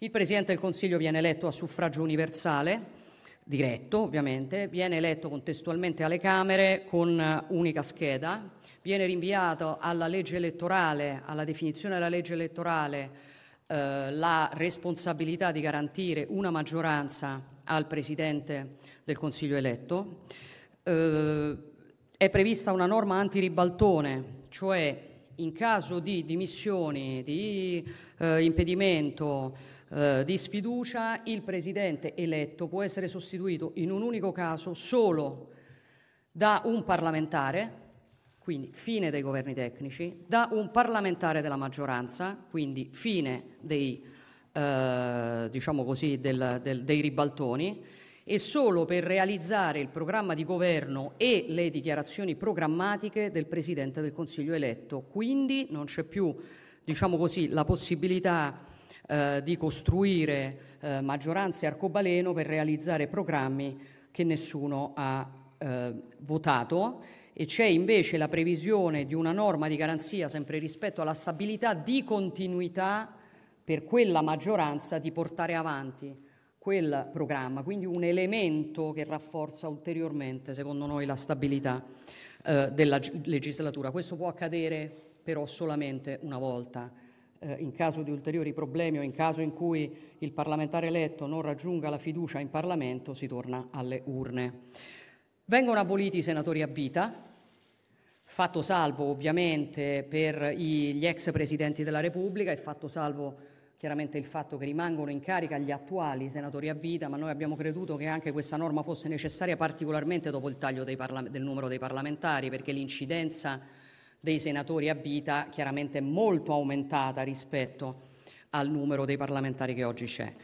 Il Presidente del Consiglio viene eletto a suffragio universale, diretto ovviamente, viene eletto contestualmente alle Camere con unica scheda, viene rinviato alla legge elettorale, alla definizione della legge elettorale, eh, la responsabilità di garantire una maggioranza al Presidente del Consiglio eletto. Eh, è prevista una norma antiribaltone, cioè in caso di dimissioni, di eh, impedimento, eh, di sfiducia, il Presidente eletto può essere sostituito in un unico caso solo da un parlamentare, quindi fine dei governi tecnici, da un parlamentare della maggioranza, quindi fine dei, eh, diciamo così, del, del, dei ribaltoni, e solo per realizzare il programma di governo e le dichiarazioni programmatiche del Presidente del Consiglio eletto. Quindi non c'è più, diciamo così, la possibilità eh, di costruire eh, maggioranze arcobaleno per realizzare programmi che nessuno ha eh, votato e c'è invece la previsione di una norma di garanzia sempre rispetto alla stabilità di continuità per quella maggioranza di portare avanti quel programma, quindi un elemento che rafforza ulteriormente, secondo noi, la stabilità eh, della legislatura. Questo può accadere però solamente una volta. Eh, in caso di ulteriori problemi o in caso in cui il parlamentare eletto non raggiunga la fiducia in Parlamento, si torna alle urne. Vengono aboliti i senatori a vita, fatto salvo ovviamente per gli ex presidenti della Repubblica e fatto salvo chiaramente il fatto che rimangono in carica gli attuali senatori a vita, ma noi abbiamo creduto che anche questa norma fosse necessaria particolarmente dopo il taglio del numero dei parlamentari, perché l'incidenza dei senatori a vita chiaramente è molto aumentata rispetto al numero dei parlamentari che oggi c'è.